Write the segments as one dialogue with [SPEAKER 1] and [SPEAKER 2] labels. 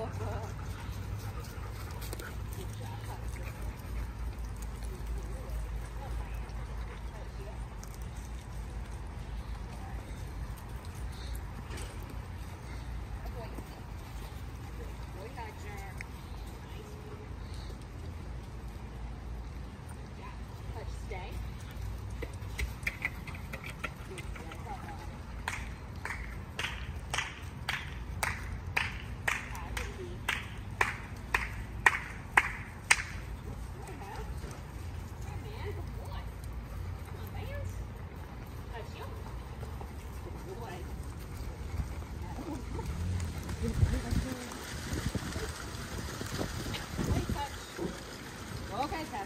[SPEAKER 1] Bobo.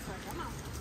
[SPEAKER 1] come on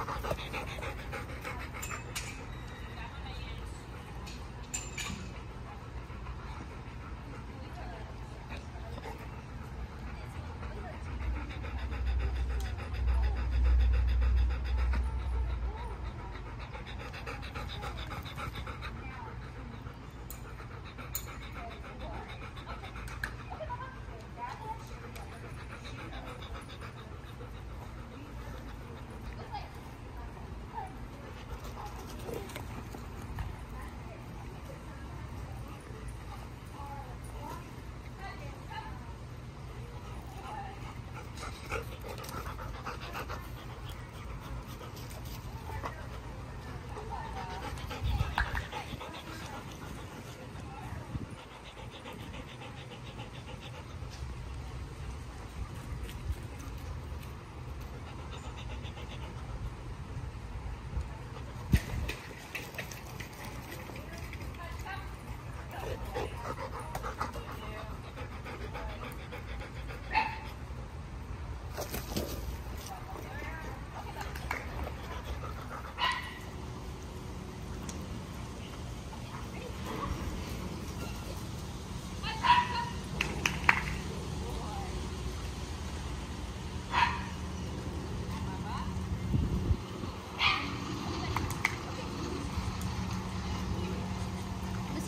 [SPEAKER 2] ハハハハ!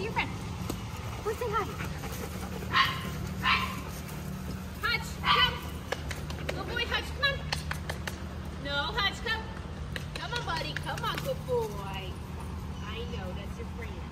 [SPEAKER 1] to your friend. Let's say hi. Hutch, come. Good boy, Hutch, come on. No, Hutch, come. Come on, buddy. Come on, good boy. I know, that's your friend.